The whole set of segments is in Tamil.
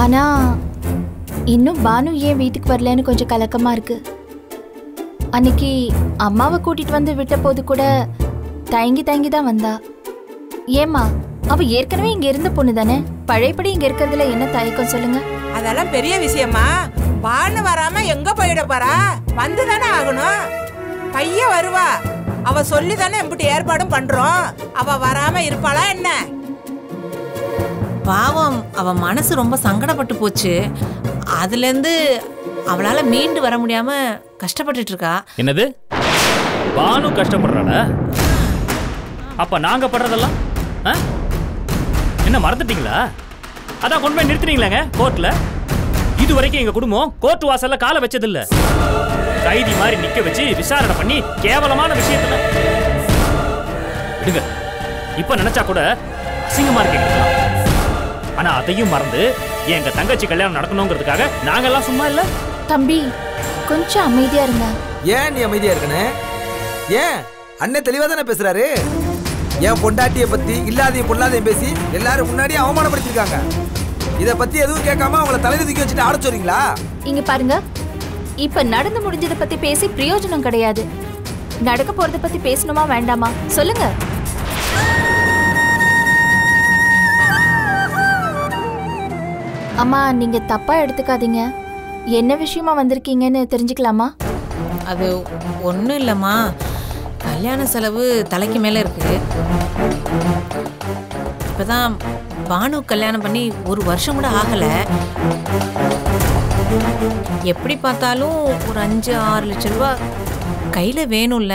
ஆனா இன்னும் பானு ஏன் வீட்டுக்கு வரலன்னு கொஞ்சம் கலக்கமா இருக்கு? அன்னைக்கு அம்மாவை கூட்டிட்டு வந்து விட்ட போது கூட தயங்கி தயங்கி தான் வந்தா. ஏம்மா அவ ஏற்கனவே இங்க இருந்த பொண்ணு தானே? பழையபடி இங்க இருக்கிறதுல என்ன தயக்கம் சொல்லுங்க? அதெல்லாம் பெரிய விஷயமா பானு வராம எங்க போயிட போறா? வந்து தானே ஆகணும். பையன் வருவா. அவ சொல்லி தானே எம்பிட்டு ஏற்பாடும் பண்றோம். அவ வராம இருப்பாளா என்ன? பாவம் அவ மனசு ரொம்ப சங்கடப்பட்டு போச்சு. அதுலேருந்து அவளால மீண்டு வர முடியாம கஷ்டப்பட்டுட்டு இருக்கா என்னது? பானு கஷ்டப்படுறாளா? அப்ப நாங்க படுறதெல்லாம் ஆ? என்ன மறந்துட்டீங்களா? அதான் கொண்டு போய் நிறுத்துனீங்களாங்க கோர்ட்ல இது வரைக்கும் எங்க குடும்பம் கோர்ட் வாசல்ல காலை வச்சதில்ல. கைதி மாதிரி நிக்க வச்சு விசாரணை பண்ணி கேவலமான விஷயத்துல. விடுங்க. இப்ப நினைச்சா கூட அசிங்கமா இருக்கீங்களா ஆனா அதையும் மறந்து எங்க தங்கச்சி கல்யாணம் நடக்கணுங்கிறதுக்காக நாங்கெல்லாம் சும்மா இல்ல. தம்பி கொஞ்சம் அமைதியா இருங்க. ஏன் நீ அமைதியா இருக்கனே ஏன்? அண்ணன் தெளிவா தானே பேசுறாரு? என் பொண்டாட்டிய பத்தி இல்லாதையும் பொல்லாதையும் பேசி எல்லாரும் முன்னாடி அவமானப்படுத்திருக்காங்க. இத பத்தி எதுவும் கேட்காம அவங்கள தலையில தூக்கி வச்சுட்டு ஆட சொல்றீங்களா? இங்க பாருங்க. இப்ப நடந்து முடிஞ்சதை பத்தி பேசி பிரயோஜனம் கிடையாது. நடக்க போறத பத்தி பேசணுமா வேண்டாமா? சொல்லுங்க. அம்மா நீங்க தப்பா எடுத்துக்காதீங்க. என்ன விஷயமா வந்திருக்கீங்கன்னு தெரிஞ்சுக்கலாமா? அது ஒன்றும் இல்லைம்மா. கல்யாண செலவு தலைக்கு மேலே இருக்கு. இப்போதான் பானு கல்யாணம் பண்ணி ஒரு வருஷம் கூட ஆகலை. எப்படி பார்த்தாலும் ஒரு அஞ்சு ஆறு லட்ச ரூபா கையில் வேணும்ல.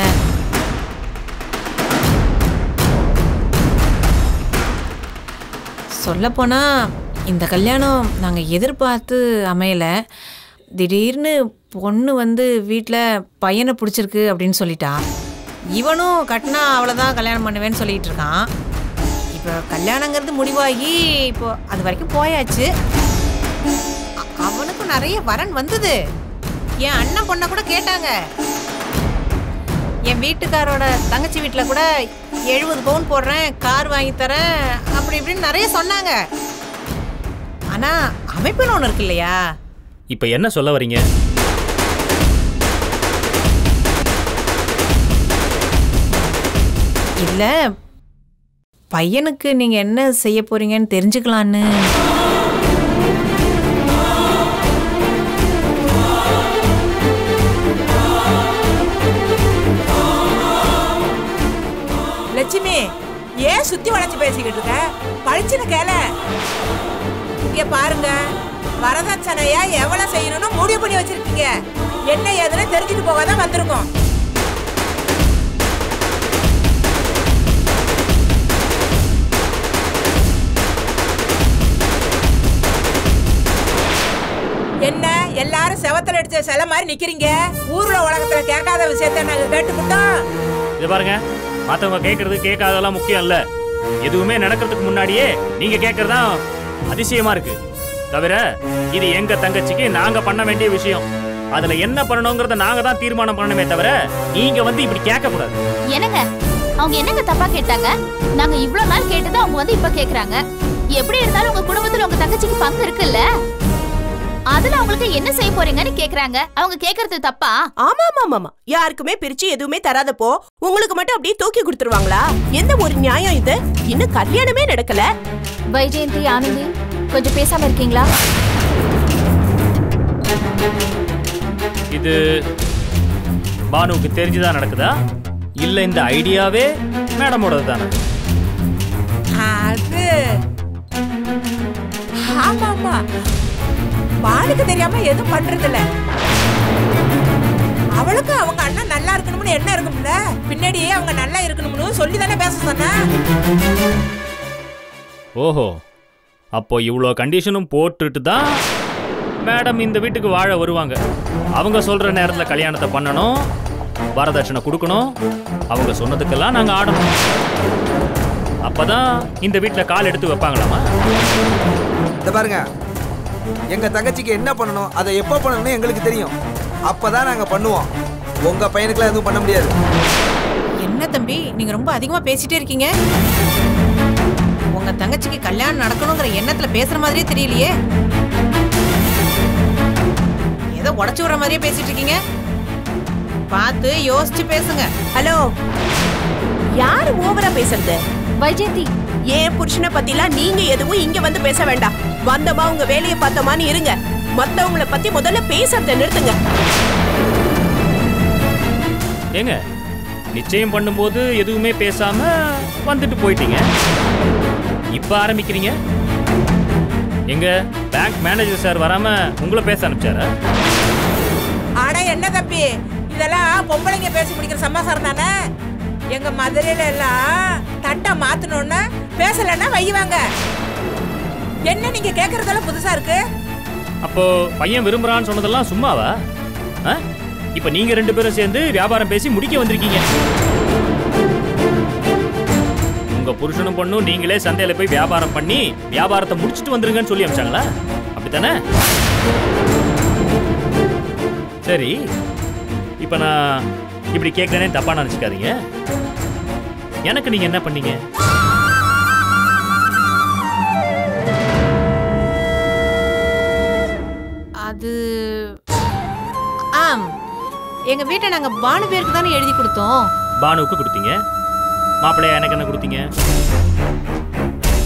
சொல்லப்போனால் இந்த கல்யாணம் நாங்கள் எதிர்பார்த்து அமையலை. திடீர்னு பொண்ணு வந்து வீட்டில் பையனை பிடிச்சிருக்கு அப்படின்னு சொல்லிட்டா. இவனும் கட்டினா அவ்வளோதான் கல்யாணம் பண்ணுவேன்னு சொல்லிகிட்ருக்கான் இருக்கான். இப்போ கல்யாணங்கிறது முடிவாகி இப்போ அது வரைக்கும் போயாச்சு. அவனுக்கும் நிறைய வரன் வந்தது. என் அண்ணன் பொண்ணை கூட கேட்டாங்க. என் வீட்டுக்காரோட தங்கச்சி வீட்டில் கூட எழுபது பவுன் போடுறேன் கார் வாங்கி தரேன் அப்படி இப்படின்னு நிறைய சொன்னாங்க. ஆனால் அமைப்புன்னு ஒன்று இருக்கு இல்லையா? இப்ப என்ன சொல்ல வரீங்க? இல்லை பையனுக்கு நீங்கள் என்ன செய்ய போறீங்கன்னு தெரிஞ்சுக்கலான்னு. லட்சுமி ஏன் சுத்தி வளைச்சு பேசிக்கிட்டு இருக்க? பழிச்சுன்னு கேள. இங்க பாருங்க. வரதட்சணையா எவ்வளவு செய்யணும்னு முடிவு பண்ணி வச்சிருக்கீங்க. என்ன ஏதுன்னு தெரிஞ்சுட்டு போக தான் வந்திருக்கோம். என்ன? எல்லாரும் செவத்துல அடிச்ச சில மாதிரி நிக்கிறீங்க. ஊர்ல உலகத்துல கேட்காத விஷயத்த நாங்க கேட்டுக்கிட்டோம். இது பாருங்க. மத்தவங்க கேட்கறது கேட்காதெல்லாம் முக்கியம் இல்ல. எதுவுமே நடக்கிறதுக்கு முன்னாடியே நீங்க கேட்கறதா அதிசயமா இருக்கு. தவிர இது எங்க தங்கச்சிக்கு நாங்க பண்ண வேண்டிய விஷயம். அதுல என்ன பண்ணணுங்கிறத நாங்க தான் தீர்மானம் பண்ணணுமே தவிர நீங்க வந்து இப்படி கேட்க கூடாது என்னங்க? அவங்க என்னங்க தப்பா கேட்டாங்க? நாங்க இவ்வளவு நாள் கேட்டது அவங்க வந்து இப்ப கேக்குறாங்க. எப்படி இருந்தாலும் உங்க குடும்பத்துல உங்க தங்கச்சிக்கு பங்கு இருக்குல்ல? அதுல அவங்களுக்கு என்ன செய்ய போறீங்கன்னு கேக்குறாங்க. அவங்க கேக்குறது தப்பா? ஆமா ஆமா ஆமா யாருக்குமே பிரிச்சு எதுவுமே தராதப்போ உங்களுக்கு மட்டும் அப்படியே தூக்கி கொடுத்துருவாங்களா? எந்த ஒரு நியாயம் இது? இன்னும் கல்யாணமே நடக்கல. வைஜெயந்தி ஆனந்தி கொஞ்சம் பேசாம இருக்கீங்களா? இது பானுவுக்கு தெரிஞ்சுதான் நடக்குதா? இல்ல இந்த ஐடியாவே மேடமோடது தானே? அது. ஆமா ஆமா பாலுக்கு தெரியாம எதுவும் பண்றது இல்ல அவளுக்கு அவங்க அண்ணன் நல்லா இருக்கணும்னு என்ன இருக்கும்ல? பின்னாடியே அவங்க நல்லா இருக்கணும்னு சொல்லி தானே பேச சொன்ன? ஓஹோ. அப்போ இவ்வளோ கண்டிஷனும் போட்டுட்டு தான் மேடம் இந்த வீட்டுக்கு வாழ வருவாங்க. அவங்க சொல்ற நேரத்தில் கல்யாணத்தை பண்ணணும் வரதட்சணை கொடுக்கணும் அவங்க சொன்னதுக்கெல்லாம் நாங்கள் ஆடணும். அப்பதான் இந்த வீட்டில் கால் எடுத்து வைப்பாங்களாமா? இந்த பாருங்க. எங்க தங்கச்சிக்கு என்ன பண்ணணும் அதை எப்போ பண்ணணும்னு எங்களுக்கு தெரியும். அப்பதான் நாங்க பண்ணுவோம். உங்க பையனுக்குலாம் எதுவும் பண்ண முடியாது. என்ன தம்பி நீங்க ரொம்ப அதிகமா பேசிட்டே இருக்கீங்க? உங்க தங்கச்சிக்கு கல்யாணம் நடக்கணுங்கிற எண்ணத்துல பேசுற மாதிரியே தெரியலையே. உடச்சு விடுற மாதிரியே பேசிட்டு இருக்கீங்க. பார்த்து யோசிச்சு பேசுங்க. ஹலோ. யாரு ஓவரா பேசுறது? வைஜெயந்தி ஏன் புருஷனை பத்திலாம் நீங்க எதுவும் இங்க வந்து பேச வேண்டாம். வந்தமா உங்க வேலையை பார்த்தமான்னு இருங்க. மத்தவங்கள பத்தி முதல்ல பேசுறத நிறுத்துங்க. ஏங்க நிச்சயம் பண்ணும்போது எதுவுமே பேசாம வந்துட்டு போயிட்டீங்க. இப்ப ஆரம்பிக்கிறீங்க? எங்க பேங்க் மேனேஜர் சார் வராம உங்களை பேச அனுப்பிச்சாரா? ஆனா என்ன தம்பி? இதெல்லாம் பொம்பளைங்க பேசி முடிக்கிற சமாசாரம் தானே? எங்க மதுரையில எல்லாம் தட்டை மாத்தணும்னா பேசலன்னா வையுவாங்க என்ன நீங்க கேக்குறதெல்லாம் புதுசா இருக்கு? அப்போ பையன் விரும்புறான்னு சொன்னதெல்லாம் சும்மாவா? ஆ? இப்ப நீங்க ரெண்டு பேரும் சேர்ந்து வியாபாரம் பேசி முடிக்க வந்திருக்கீங்க. உங்க புருஷனும் பொண்ணும் நீங்களே சந்தையில போய் வியாபாரம் பண்ணி வியாபாரத்தை முடிச்சிட்டு வந்துருங்கன்னு சொல்லி அமிச்சாங்களா? அப்படித்தானே? சரி இப்ப நான் இப்படி கேட்கறேன்னு தப்பா நினைச்சுக்காதீங்க. எனக்கு நீங்க என்ன பண்ணீங்க? அது ஆம். எங்க வீட்டை நாங்க பானு பேருக்கு தானே எழுதி கொடுத்தோம். பானுவுக்கு கொடுத்தீங்க? மாப்பிள்ளையா எனக்கு என்ன கொடுத்தீங்க?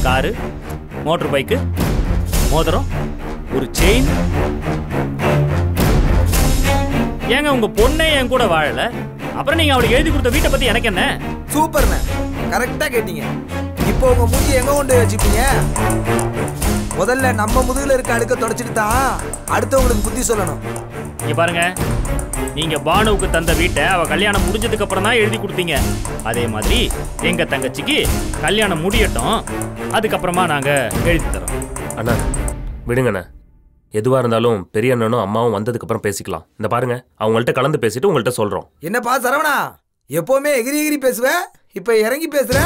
காரு மோட்டர் பைக்கு மோதிரம் ஒரு செயின் ஏங்க உங்க பொண்ணே என் கூட வாழல? அப்புறம் நீங்க அவளுக்கு எழுதி கொடுத்த வீட்டை பத்தி எனக்கு என்ன? சூப்பர்ண்ணே. கரெக்டா கேட்டீங்க. இப்போ உங்க மூஞ்சி எங்க கொண்டு வச்சுப்பீங்க? முதல்ல நம்ம முதுகுல இருக்க அழுக்க தொடச்சிட்டு தான் அடுத்தவங்களுக்கு புத்தி சொல்லணும். இங்க பாருங்க. நீங்க பானுவுக்கு தந்த வீட்டை அவ கல்யாணம் முடிஞ்சதுக்கு அப்புறம் தான் எழுதி கொடுத்தீங்க. அதே மாதிரி எங்க தங்கச்சிக்கு கல்யாணம் முடியட்டும். அதுக்கப்புறமா நாங்க எழுதி தரோம். அண்ணா விடுங்கண்ணா எதுவாக இருந்தாலும் பெரிய அண்ணனும் அம்மாவும் வந்ததுக்கப்புறம் பேசிக்கலாம். இந்த பாருங்க அவங்கள்ட்ட கலந்து பேசிட்டு உங்கள்கிட்ட சொல்கிறோம் என்னப்பா சரவணா எப்பவுமே எகிரி எகிரி பேசுவ? இப்ப இறங்கி பேசுற?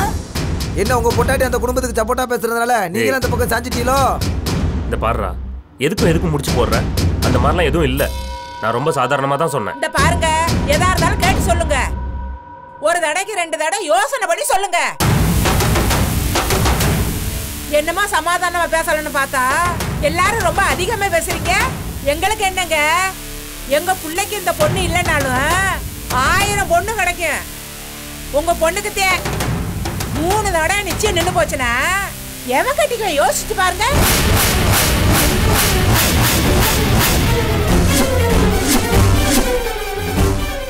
என்ன உங்க பொட்டாட்டி அந்த குடும்பத்துக்கு சப்போர்ட்டா பேசுறதுனால நீங்களும் அந்த பக்கம் சாஞ்சிட்டீங்களோ? இந்த பாருடா எதுக்கும் எதுக்கும் முடிச்சு போடுற? அந்த மாதிரிலாம் எதுவும் இல்லை. நான் ரொம்ப சாதாரணமாக தான் சொன்னேன். இந்த பாருங்க எதா இருந்தாலும் கேட்டு சொல்லுங்க. ஒரு தடவைக்கு ரெண்டு தடவை யோசனை பண்ணி சொல்லுங்க. என்னமா சமாதானமா பேசலன்னு பார்த்தா எல்லாரும் ரொம்ப அதிகமா பேசுறீங்க. எங்களுக்கு என்னங்க? எங்க பிள்ளைக்கு இந்த பொண்ணு இல்லைனாலும் ஆயிரம் பொண்ணு கிடைக்கும். உங்க பொண்ணுக்கு தே மூணு தடவை நிச்சயம் நின்று போச்சுன்னா எவன் கட்டிக்கலாம் யோசிச்சு பாருங்க.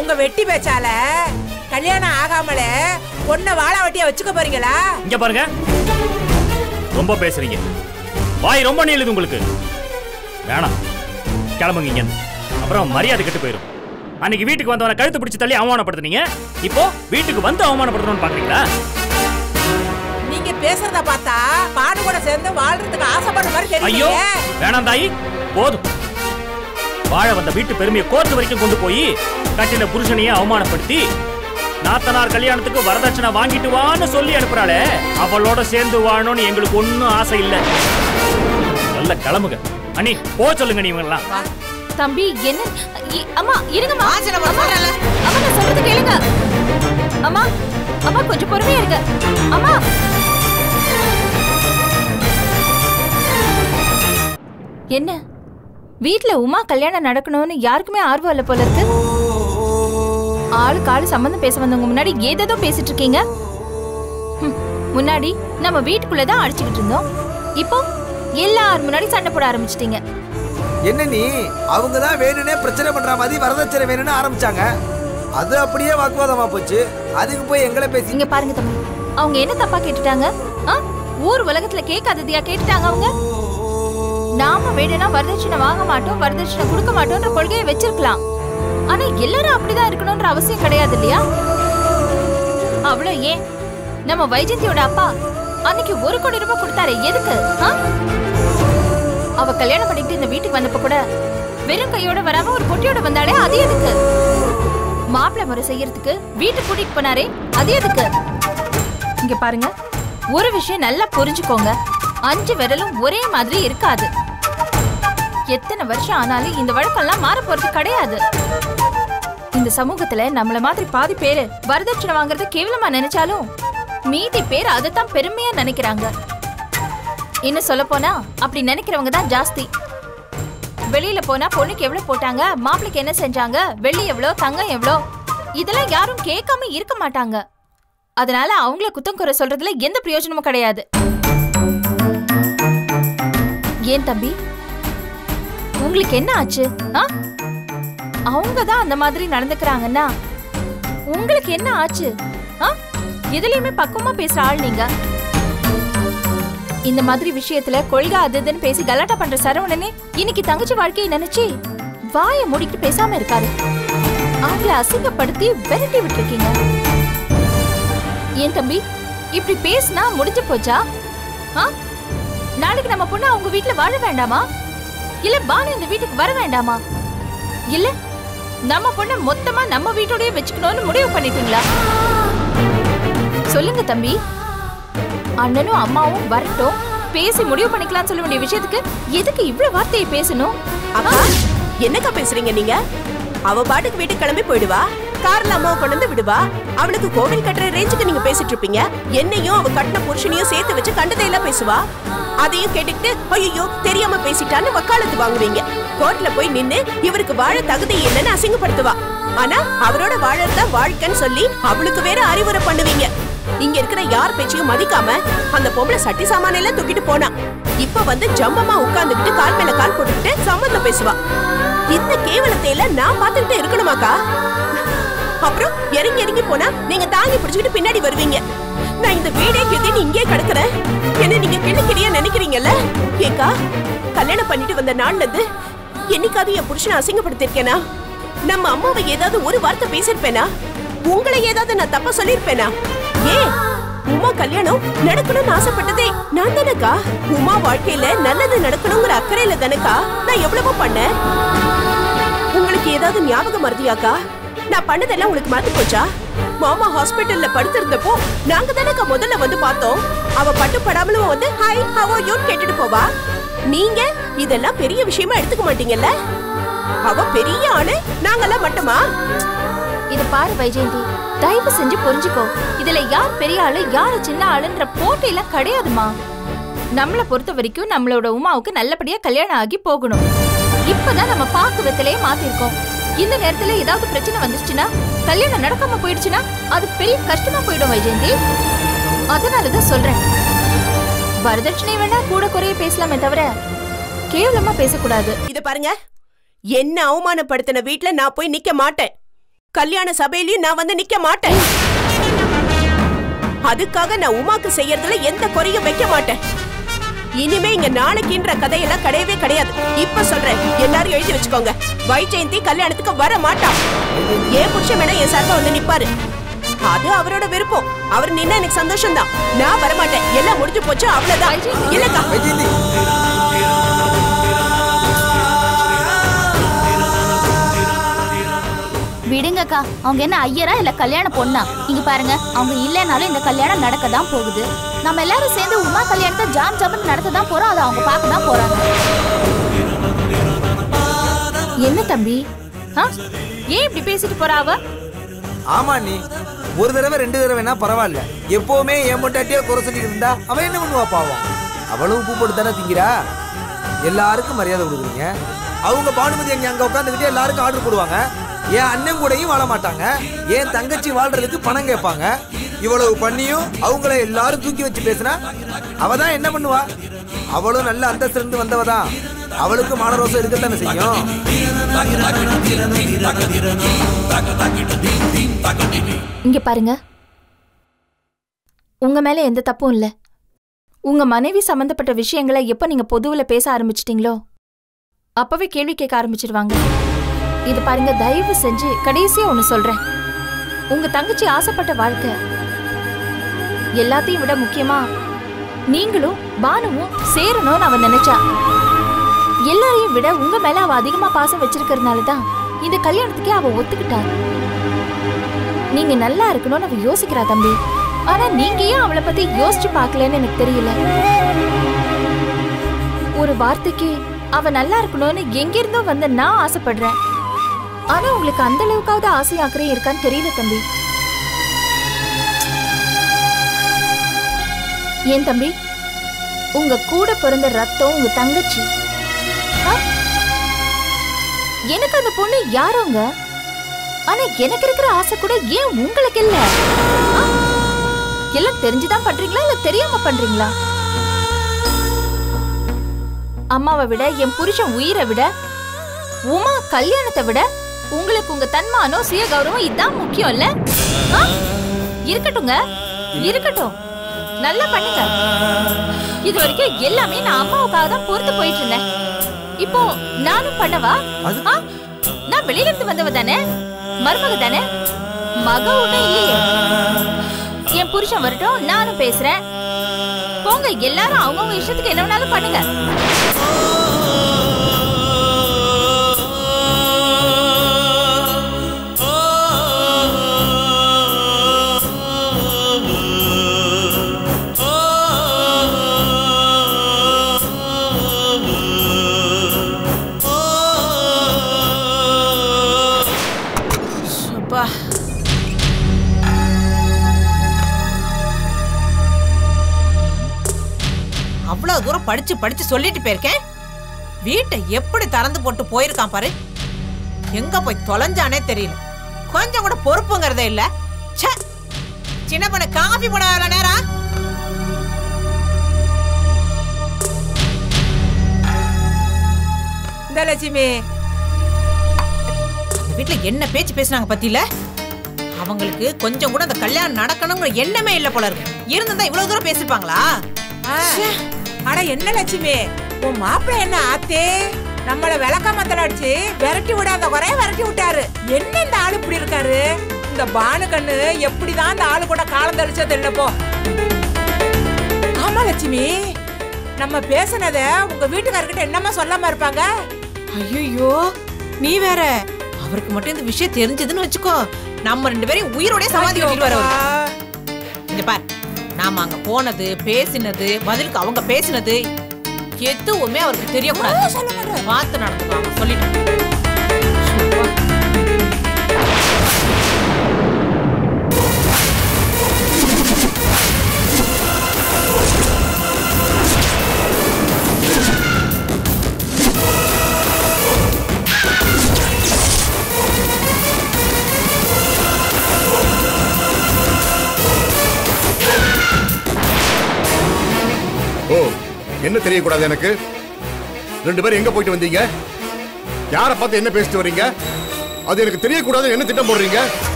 உங்க வெட்டி பேச்சால கல்யாணம் ஆகாமலே பொண்ணை வாழ வட்டியா வச்சுக்க போறீங்களா? இங்க பாருங்க. ரொம்ப பேசுறீங்க. வாய் ரொம்ப நீளுது உங்களுக்கு. வேணாம். கிளம்புங்க இங்க. அப்புறம் மரியாதை கெட்டு போயிடும் அன்னைக்கு வீட்டுக்கு வந்தவனை கழுத்து பிடிச்சி தள்ளி அவமானப்படுத்துனீங்க. இப்போ வீட்டுக்கு வந்து அவமானப்படுத்தணும்னு பாக்குறீங்களா? பேசுறத பார்த்தா பாடு கூட சேர்ந்து வாழ்றதுக்கு ஆசைப்படுற மாதிரி ஐயோ தெரியுங்க வேணாம் தாயி. போதும். வாழ வந்த வீட்டு பெருமையை கோர்த்து வரைக்கும் கொண்டு போய் கட்டின புருஷனையே அவமானப்படுத்தி நாத்தனார் கல்யாணத்துக்கு வரதட்சணை வாங்கிட்டு வான்னு சொல்லி அனுப்புறாளே. அவளோட சேர்ந்து வாழணும்னு எங்களுக்கு ஒன்றும் ஆசை இல்லை. நல்ல கிளம்புங்க. அண்ணி போ சொல்லுங்க நீ இவங்கெல்லாம். தம்பி என்ன? இ- அம்மா இருங்கம்மா. அம்மா நான் சொல்றது கேளுங்க. அம்மா அம்மா கொஞ்சம் பொறுமையா இருங்க. அம்மா. என்ன? வீட்ல உமா கல்யாணம் நடக்கணும்னு யாருக்குமே ஆர்வம் இல்ல போல இருக்கு. ஆளுக்கு ஆளு சம்மந்தம் பேச வந்தவங்க முன்னாடி ஏதேதோ பேசிட்டு இருக்கீங்க. முன்னாடி நம்ம வீட்டுக்குள்ளதான் அடிச்சுக்கிட்டு இருந்தோம். இப்போ எல்லார் முன்னாடி சண்டை போட ஆரம்பிச்சிட்டீங்க. என்ன நீ? அவங்க தான் வேணும்னே பிரச்சனை பண்ற மாதிரி வரதட்சணை வேணும்னு ஆரம்பிச்சாங்க. அது அப்படியே வாக்குவாதமா போச்சு. அதுக்கு போய் எங்களை பேசி இங்க பாருங்க தம்பி. அவங்க என்ன தப்பா கேட்டுட்டாங்க? ஊர் உலகத்துல கேட்காததையா கேட்டுட்டாங்க அவங்க? நாம வேணும்னா வரதட்சணை வாங்க மாட்டோம் வரதட்சணை கொடுக்க மாட்டோம்ன்ற கொள்கையை வச்சிருக்கலாம். ஆனா எல்லாரும் அப்படிதான் இருக்கணும்ன்ற அவசியம் கிடையாது இல்லையா? அவ்வளவு ஏன்? நம்ம வைஜந்தியோட அப்பா அன்னைக்கு ஒரு கோடி ரூபாய் கொடுத்தாரு எதுக்கு? ஆ? அவ கல்யாணம் பண்ணிட்டு இந்த வீட்டுக்கு வந்தப்ப கூட வெறும் கையோட வராம ஒரு பொட்டியோட வந்தாலே அது எதுக்கு? மாப்பிள்ளை முறை செய்யறதுக்கு வீட்டுக்கு கூட்டிட்டு போனாரே அது எதுக்கு? இங்க பாருங்க ஒரு விஷயம் நல்லா புரிஞ்சுக்கோங்க. அஞ்சு விரலும் ஒரே மாதிரி இருக்காது. எத்தனை வருஷம் ஆனாலும் இந்த வழக்கம்லாம் மாற போறது கிடையாது. இந்த சமூகத்துல நம்மள மாதிரி பாதி பேரு வரதட்சணை வாங்குறத கேவலமா நினைச்சாலும் மீதி பேர் அதைத்தான் பெருமையா நினைக்கிறாங்க. இன்னும் சொல்ல போனா அப்படி நினைக்கிறவங்க தான் ஜாஸ்தி. வெளியில போனா பொண்ணுக்கு எவ்வளவு போட்டாங்க மாப்பிளைக்கு என்ன செஞ்சாங்க வெள்ளி எவ்வளோ தங்கம் எவ்வளோ இதெல்லாம் யாரும் கேட்காம இருக்க மாட்டாங்க. அதனால அவங்கள குத்தம் குறை சொல்றதுல எந்த பிரயோஜனமும் கிடையாது. ஏன் தம்பி? உங்களுக்கு என்ன ஆச்சு? ஆ? அவங்க தான் அந்த மாதிரி நடந்துக்கிறாங்கன்னா உங்களுக்கு என்ன ஆச்சு? ஆ? எதுலயுமே பக்குவமா பேசுற ஆள் நீங்க. இந்த மாதிரி விஷயத்துல கொள்கை அது இதுன்னு பேசி கலாட்டா பண்ற சரவணனே இன்னைக்கு தங்கச்சி வாழ்க்கையை நினைச்சு வாயை மூடிக்கிட்டு பேசாம இருக்காரு. அவங்கள அசிங்கப்படுத்தி விரட்டி விட்டுருக்கீங்க. ஏன் தம்பி இப்படி பேசினா முடிஞ்சு போச்சா? ஆ? நாளைக்கு நம்ம பொண்ணு அவங்க வீட்டுல வாழ வேண்டாமா? இல்ல பானு இந்த வீட்டுக்கு வர வேண்டாமா? இல்ல நம்ம பொண்ணு மொத்தமா நம்ம வீட்டோடய வச்சுக்கணும்னு முடிவு பண்ணிட்டீங்களா? சொல்லுங்க தம்பி. அண்ணனும் அம்மாவும் வரட்டும். பேசி முடிவு பண்ணிக்கலாம்னு சொல்ல வேண்டிய விஷயத்துக்கு எதுக்கு இவ்வளவு வார்த்தையை பேசணும்? அப்பா என்னக்கா பேசுறீங்க நீங்க? அவ பாட்டுக்கு வீட்டுக்கு கிளம்பி போயிடுவா? கார்ல அம்மாவை கொண்டு வந்து விடுவா? அவளுக்கு கோவில் கட்டுற ரேஞ்சுக்கு நீங்க பேசிட்டு இருப்பீங்க என்னையும் அவ கட்டின புருஷனையும் சேர்த்து வச்சு கண்டதையெல்லாம் பேசுவா? அதையும் கேட்டுக்கிட்டு ஐயோ தெரியாம பேசிட்டான்னு வக்காலத்து வாங்குவீங்க. கோர்ட்ல போய் நின்னு இவருக்கு வாழ தகுதி இல்லைன்னு அசிங்கப்படுத்துவா. ஆனா அவரோட வாழறதுதான் வாழ்க்கைன்னு சொல்லி அவளுக்கு வேற அறிவுரை பண்ணுவீங்க. இங்க இருக்கிற யார் பேச்சையும் மதிக்காம அந்த பொம்பளை சட்டி சாமான எல்லாம் தூக்கிட்டு போனா. இப்ப வந்து ஜம்பமா உட்கார்ந்துகிட்டு கால் மேல கால் போட்டுக்கிட்டு சம்மந்தம் பேசுவா. இந்த கேவலத்தை எல்லாம் நான் பாத்துக்கிட்டு இருக்கணுமாக்கா? அப்புறம் இறங்கி இறங்கி போனா நீங்க தாங்கி பிடிச்சுக்கிட்டு பின்னாடி வருவீங்க. நான் இந்த வீடே கெதின்னு இங்கே கிடக்குறேன் என்ன நீங்க கிள்ளிக்கிறியா நினைக்கிறீங்கல்ல? ஏக்கா கல்யாணம் பண்ணிட்டு வந்த நாள்ல இருந்து என்னைக்காவது என் புருஷனை அசிங்கப்படுத்திருக்கேனா நம்ம அம்மாவை ஏதாவது ஒரு வார்த்தை பேசிருப்பேனா உங்களை ஏதாவது நான் தப்பா சொல்லிருப்பேனா ஏன் உமா கல்யாணம் நடக்கணும்னு ஆசைப்பட்டதே நான் தானக்கா? உமா வாழ்க்கையில நல்லது நடக்கணுங்கிற அக்கறையில தானக்கா? நான் எவ்வளவோ பண்ணேன். உங்களுக்கு ஏதாவது ஞாபகம் மறதியாக்கா நான் பண்ணதெல்லாம் உங்களுக்கு மறந்து போச்சா? மாமா ஹாஸ்பிட்டல்ல படுத்திருந்தப்போ நாங்க தானக்கா முதல்ல வந்து பார்த்தோம். அவ பட்டு படாமலும் வந்து ஹாய் ஹவோ யூன்னு கேட்டுட்டு போவா. நீங்க இதெல்லாம் பெரிய விஷயமா எடுத்துக்க மாட்டீங்கல்ல? அவ பெரிய ஆளு நாங்கெல்லாம் மட்டுமா? இத பாரு வைஜெயந்தி தயவு செஞ்சு புரிஞ்சுக்கோ. இதுல யார் பெரிய ஆளு யாரு சின்ன ஆளுன்ற போட்டியில கிடையாதுமா. நம்மள பொறுத்த வரைக்கும் நம்மளோட உமாவுக்கு நல்லபடியா கல்யாணம் ஆகி போகணும். இப்பதான் நம்ம பாக்குவத்திலே மாத்திருக்கோம். இந்த நேரத்துல ஏதாவது பிரச்சனை வந்துச்சுன்னா கல்யாணம் நடக்காம போயிடுச்சுன்னா அது பெரிய கஷ்டமா போயிடும் வைஜெயந்தி. அதனாலதான் சொல்றேன். வரதட்சணை வேணா கூட குறைய பேசலாமே தவிர கேவலமா பேசக்கூடாது. இத பாருங்க. என்ன அவமானப்படுத்தின வீட்ல நான் போய் நிக்க மாட்டேன். கல்யாண சபையிலயும் நான் வந்து நிக்க மாட்டேன். அதுக்காக நான் உமாக்கு செய்யறதுல எந்த குறையும் வைக்க மாட்டேன். இனிமே இங்க நாளைக்குன்ற கதையெல்லாம் கிடையவே கிடையாது. இப்ப சொல்றேன். எல்லாரும் எழுதி வச்சுக்கோங்க. வைஜெயந்தி கல்யாணத்துக்கு வர மாட்டா ஏன் புருஷன் வேணா என் சார்பா வந்து நிப்பாரு. அது அவரோட விருப்பம். அவர் நின்னா எனக்கு சந்தோஷம் தான் நான் வரமாட்டேன். எல்லாம் முடிஞ்சு போச்சு அவ்வளவுதான். இல்லக்கா. விடுங்கக்கா. அவங்க என்ன ஐயரா இல்ல கல்யாண பொண்ணா? இங்க பாருங்க. அவங்க இல்லைனாலும் இந்த கல்யாணம் நடக்க தான் போகுது. நம்ம எல்லாரும் சேர்ந்து உமா கல்யாணத்தை ஜாம் ஜாம்னு நடத்த தான் போறோம். அதை அவங்க பார்க்க தான் போறாங்க. என்ன தம்பி? ஆ? ஏன் இப்படி பேசிட்டு போறா அவ? ஆமா நீ. ஒரு தடவை ரெண்டு தடவைனா பரவாயில்ல. எப்பவுமே என் முட்டாட்டியே குறை சொல்லிட்டு இருந்தா அவன் என்ன பண்ணுவா பாவம்? அவளும் உப்பு போட்டு தானே திங்கிறா? எல்லாருக்கும் மரியாதை கொடுக்குறீங்க. அவங்க பானுமதி அங்கே அங்கே உட்காந்துக்கிட்டு எல்லாருக்கும் ஆர்டர் போடுவாங்க. என் அண்ணன் கூடயும் வாழ மாட்டாங்க. என் தங்கச்சி வாழ்றதுக்கு பணம் கேட்பாங்க. இவ்வளவு பண்ணியும் அவங்கள எல்லாரும் தூக்கி வச்சு பேசினா? அவ தான் என்ன பண்ணுவா? அவளும் நல்ல அந்தஸ்து இருந்து வந்தவ தான் அவளுக்கு மானரோசம் இருக்கத்தானே செய்யும்? இங்க பாருங்க. உங்க மேல எந்த தப்பும் இல்ல. உங்க மனைவி சம்பந்தப்பட்ட விஷயங்களை எப்ப நீங்க பொதுவுல பேச ஆரம்பிச்சிட்டீங்களோ அப்பவே கேள்வி கேட்க ஆரம்பிச்சிடுவாங்க இது பாருங்க தயவு செஞ்சு கடைசியா ஒண்ணு சொல்றேன். உங்க தங்கச்சி ஆசைப்பட்ட வாழ்க்கை எல்லாத்தையும் விட முக்கியமா நீங்களும் பானுவும் சேரணும்னு அவன் நினைச்சா. எல்லாரையும் விட உங்க மேல அவ அதிகமா பாசம் வச்சிருக்கிறதுனால தான் இந்த கல்யாணத்துக்கே அவ ஒத்துக்கிட்டா. நீங்க நல்லா இருக்கணும்னு அவ யோசிக்கிறா தம்பி. ஆனா நீங்க ஏன் அவளை பத்தி யோசிச்சு பார்க்கலன்னு எனக்கு தெரியல. ஒரு வார்த்தைக்கு அவ நல்லா இருக்கணும்னு எங்க இருந்தோ வந்த நான் ஆசைப்படுறேன். ஆனா உங்களுக்கு அந்த அளவுக்காவது ஆசை இருக்கான்னு தெரியல தம்பி. ஏன் தம்பி? உங்க கூட பிறந்த ரத்தம் உங்க தங்கச்சி. ஆ? எனக்கு அந்த பொண்ணு யாரோங்க? ஆனா எனக்கு இருக்கிற ஆசை கூட ஏன் உங்களுக்கு இல்ல? எல்லாம் தெரிஞ்சுதான் பண்றீங்களா? இல்ல தெரியாம பண்றீங்களா? அம்மாவை விட என் புருஷன் உயிரை விட உமா கல்யாணத்தை விட உங்களுக்கு உங்க தன்மானம் சுய கௌரவம் இதான் முக்கியம் இல்ல ஆ? இருக்கட்டும். நல்லா பண்ணுங்க. இது வரைக்கும் எல்லாமே நான் அம்மாவுக்காக தான் பொறுத்து போயிட்டு இருந்தேன். இப்போ நானும் பண்ணவா? நான் வெளியில இருந்து வந்தவ தானே? மருமக தானே? மக ஒண்ணும் இல்லையே. என் புருஷன் வரட்டும் நானும் பேசுறேன். போங்க எல்லாரும் அவங்கவுங்க இஷ்டத்துக்கு என்ன வேணாலும் பண்ணுங்க. அப்பா அவ்வளவு தூரம் படிச்சு படிச்சு சொல்லிட்டு போயிருக்கேன். வீட்டை எப்படி திறந்து போட்டு போயிருக்கான் பாரு. எங்க போய் தொலைஞ்சானே தெரியல. கொஞ்சம் கூட பொறுப்புங்கிறதே இல்ல. ச்சே. சின்ன பண்ண காஃபி போட நேரம் இந்த லட்சுமி அந்த வீட்ல என்ன பேச்சு பேசுனாங்க பத்தியில? அவங்களுக்கு கொஞ்சம் கூட அந்த கல்யாணம் நடக்கணுங்கிற எண்ணமே இல்ல போல இருக்கு. இருந்திருந்தா இவ்வளவு தூரம் பேசிருப்பாங்களா? அட என்ன லட்சுமி? உன் மாப்பிள்ளை என்ன ஆத்தே? நம்மள விளக்காமத்தல அடிச்சு விரட்டி விடாத குறைய விரட்டி விட்டாரு. என்ன இந்த ஆளு இப்படி இருக்காரு? இந்த பானு கண்ணு எப்படிதான் இந்த ஆளு கூட காலம் தெளிச்சது இல்ல போ. ஆமா லட்சுமி. நம்ம பேசுனத உங்க வீட்டுக்காரர்கிட்ட என்னமா சொல்லாம இருப்பாங்க? ஐயோ நீ வேற அவருக்கு மட்டும் இந்த விஷயம் தெரிஞ்சதுன்னு வச்சுக்கோ. நம்ம ரெண்டு பேரையும் உயிரோட சமாதி வர இங்க பார். நாம அங்க போனது பேசினது பதிலுக்கு அவங்க பேசினது எதுவுமே அவருக்கு தெரியக்கூடாது. பார்த்து நடந்துக்குவாங்க சொல்லிட்டேன் என்ன தெரியக்கூடாது எனக்கு? ரெண்டு பேரும் எங்க போயிட்டு வந்தீங்க? யாரை பார்த்து என்ன பேசிட்டு வர்றீங்க அது எனக்கு தெரியக்கூடாது என்ன திட்டம் போடுறீங்க?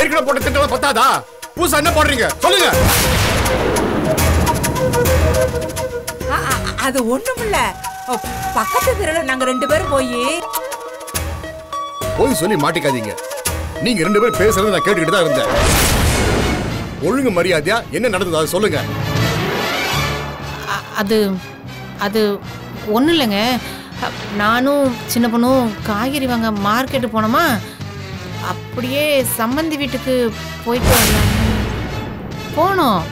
ஏற்கனவே போட்ட திட்டம் பத்தாதா? புதுசா என்ன போடுறீங்க? சொல்லுங்க. அது ஒண்ணுமில்ல ஓ, பக்கத்து தெருல நாங்க ரெண்டு பேரும் போய். போய் சொல்லி மாட்டிக்காதீங்க. நீங்க ரெண்டு பேரும் பேசுறது நான் கேட்டுக்கிட்டு தான் இருந்தேன். ஒழுங்கு மரியாதையா என்ன நடந்தது? அதை சொல்லுங்க. அது அது ஒன்றும் இல்லைங்க. நானும் சின்ன பொண்ணும் காய்கறி வாங்க மார்க்கெட்டு போனோமா அப்படியே சம்மந்தி வீட்டுக்கு போயிட்டு வந்தோம். போனோம்.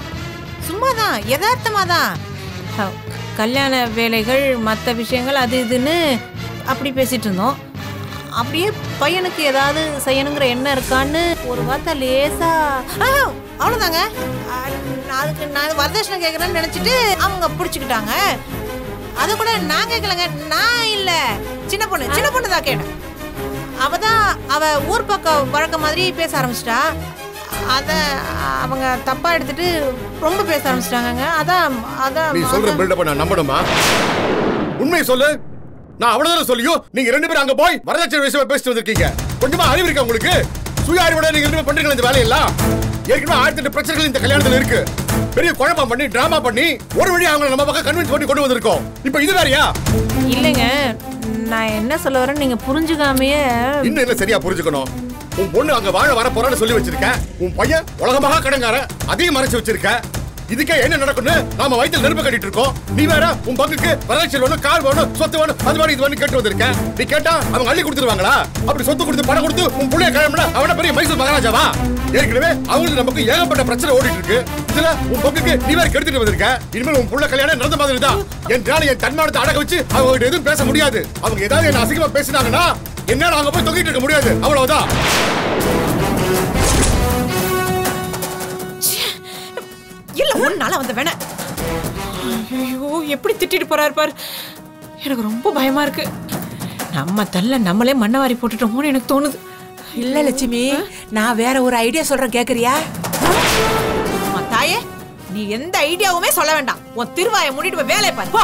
சும்மா தான் யதார்த்தமாக தான் கல்யாண வேலைகள் மற்ற விஷயங்கள் அது இதுன்னு அப்படி பேசிகிட்டு இருந்தோம். அப்படியே பையனுக்கு ஏதாவது செய்யணுங்கிற எண்ணம் இருக்கான்னு ஒரு வார்த்தை லேசா அவ்வளோதாங்க நான் அதுக்கு நான் வரதட்சணை கேட்குறேன்னு நினச்சிட்டு அவங்க பிடிச்சிக்கிட்டாங்க. அதை கூட நான் கேட்கலங்க நான் இல்லை. சின்ன பொண்ணு. சின்ன பொண்ணு தான் கேட்டேன். அவ தான் அவ ஊர் பக்கம் வழக்கம் மாதிரி பேச ஆரம்பிச்சிட்டா. அதை அவங்க தப்பா எடுத்துட்டு ரொம்ப பேச ஆரம்பிச்சிட்டாங்கங்க. அதான் அதான் நீ சொல்ற. பில்டப் நான் நம்பணுமா? உண்மையை சொல்லு. நான் அவ்வளவுதானே சொல்லியும் நீங்க ரெண்டு பேரும் அங்க போய் வரதட்சணை விஷயமா பேசிட்டு வந்திருக்கீங்க. கொஞ்சமா அறிவு இருக்கா உங்களுக்கு? சுய அறிவோட நீங்க ரெண்டு பேரும் பண்றீங்களா இந்த வேலையெல்லாம்? ஏற்கனவே ஆயிரத்தி எட்டு பிரச்சனைகள் இந்த கல்யாணத்துல இருக்கு. பெரிய குழப்பம் பண்ணி டிராமா பண்ணி ஒரு வழி அவங்களை நம்ம பக்கம் கன்வின்ஸ் பண்ணி கொண்டு வந்திருக்கோம். இப்போ இது வேறயா? இல்லைங்க. நான் என்ன சொல்ல வரேன்னு நீங்க புரிஞ்சுக்காமையே. இன்னும் என்ன சரியா புரிஞ்சுக்கணும். உன் பொண்ணு அங்க வாழ வர போறான்னு சொல்லி வச்சிருக்க. உன் பையன் உலகமாக கடங்கார அதையும் மறைச்சு வச்சிருக்க. இதுக்கே என்ன நடக்கும்னு நாம வயித்துல நெருப்பு கட்டிட்டு இருக்கோம். நீ வேற உன் பங்குக்கு வரதட்சணை வேணும் கார் வேணும் சொத்து வேணும் அது மாதிரி இது வேணும் கேட்டு வந்திருக்கேன். நீ கேட்டா அவங்க அள்ளி கொடுத்துருவாங்களா? அப்படி சொத்து கொடுத்து பணம் கொடுத்து உன் பிள்ளைய கிளம்புனா அவன பெரிய மைசூர் மகாராஜாவா? ஏற்கனவே அவங்களுக்கு நமக்கு ஏகப்பட்ட பிரச்சனை ஓடிட்டு இருக்கு. இதுல உன் பங்குக்கு நீ வேற கெடுத்துட்டு வந்திருக்க. இனிமேல் உன் புள்ள கல்யாணம் நடந்த மாதிரி தான் என்றால் என் தன்மானத்தை அடக்க வச்சு அவங்க கிட்ட எதுவும் பேச முடியாது. அவங்க ஏதாவது என்ன அசிங்கமா பேசினாங்கன்னா என்னால அங்க போய் தொங்கிட்டு இருக்க முடியாது. அவ்வளவுதான். ஒன்னால வந்த வேணாம் ஐயோ எப்படி திட்டிட்டு போறாரு பாரு. எனக்கு ரொம்ப பயமா இருக்கு. நம்ம தள்ள நம்மளே மண்ணவாரி போட்டுட்டோமோன்னு எனக்கு தோணுது. இல்ல லட்சுமி. நான் வேற ஒரு ஐடியா சொல்றேன் கேக்குறியா? தாயே. நீ எந்த ஐடியாவுமே சொல்ல வேண்டாம். உன் திருவாயை மூடிட்டு வேலையை பாரு. போ.